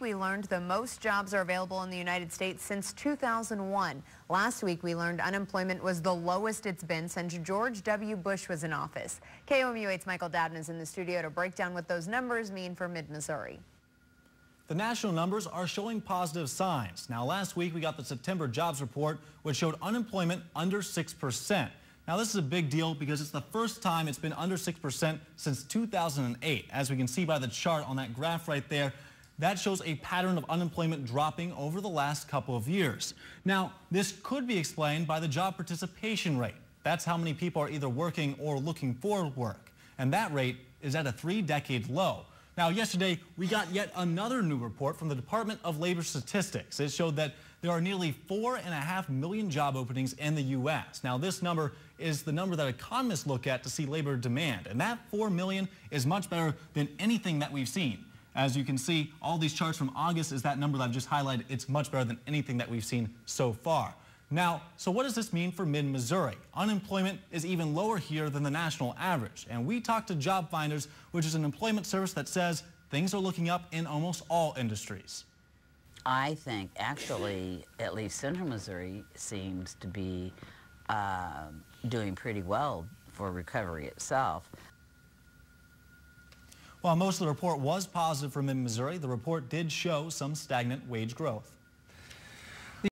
we learned the most jobs are available in the United States since 2001. Last week, we learned unemployment was the lowest it's been since George W. Bush was in office. KOMU 8's Michael Doudna is in the studio to break down what those numbers mean for mid-Missouri. The national numbers are showing positive signs. Now, last week, we got the September jobs report, which showed unemployment under 6%. Now, this is a big deal because it's the first time it's been under 6% since 2008. As we can see by the chart on that graph right there, that shows a pattern of unemployment dropping over the last couple of years. Now, this could be explained by the job participation rate. That's how many people are either working or looking for work. And that rate is at a three-decade low. Now, yesterday, we got yet another new report from the Department of Labor Statistics. It showed that there are nearly four and a half million job openings in the U.S. Now, this number is the number that economists look at to see labor demand, and that 4 million is much better than anything that we've seen. As you can see, all these charts from August is that number that I've just highlighted. It's much better than anything that we've seen so far. Now, so what does this mean for mid-Missouri? Unemployment is even lower here than the national average. And we talked to Job Finders, which is an employment service that says things are looking up in almost all industries. I think actually, at least Central Missouri seems to be uh, doing pretty well for recovery itself. While most of the report was positive for mid-Missouri, the report did show some stagnant wage growth.